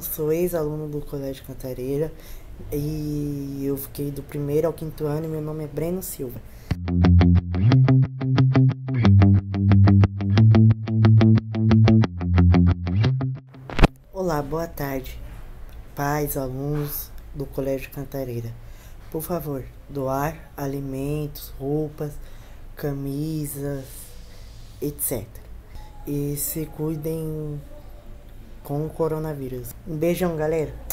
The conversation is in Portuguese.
Sou ex-aluno do Colégio Cantareira e eu fiquei do primeiro ao quinto ano e meu nome é Breno Silva. Olá, boa tarde, pais, alunos do Colégio Cantareira. Por favor, doar alimentos, roupas, camisas, etc. E se cuidem com o coronavírus. Um beijão, galera!